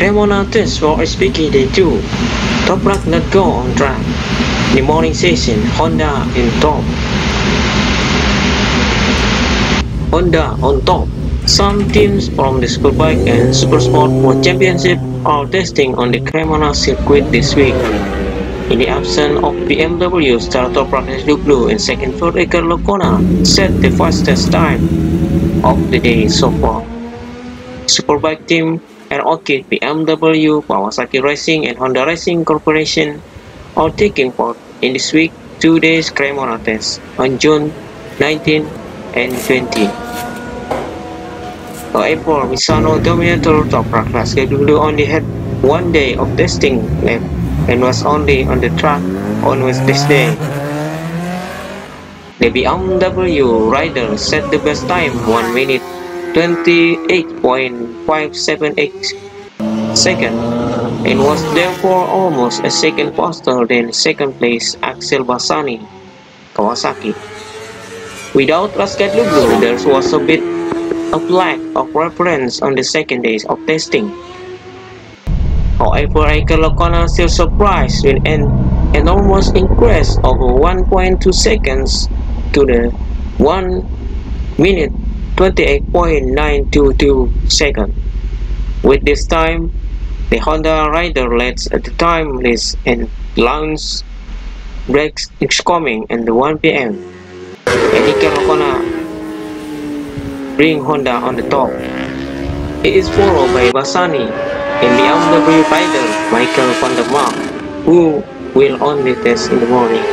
Cremona test for SBK Day 2. Toprak not go on track. The morning session, Honda in top. Honda on top. Some teams from the Superbike and Supersport World Championship are testing on the Cremona circuit this week. In the absence of BMW, star Toprak Blue and second third Iker Lecuona set the fastest time of the day so far. Superbike team and Orchid BMW, Kawasaki Racing and Honda Racing Corporation are taking part in this week two days Cremona test on June 19 and 20. However, Misano Dominator Toprak schedule only had one day of testing left and was only on the track on Wednesday. The BMW rider set the best time 1 minute 28.578 second and was therefore almost a second faster than second place Axel Bassani Kawasaki. Without Razgatlioglu, there was a bit of lack of reference on the second days of testing. However, Iker Lecuona still surprised with an enormous increase of 1.2 seconds to the 1 minute 28.922 second. With this time, the Honda rider leads at the time list and launch breaks is coming at 1 p.m. And Iker Lecuona bring Honda on the top. It is followed by Bassani and the BMW rider Michael van der Mark, who will only test in the morning.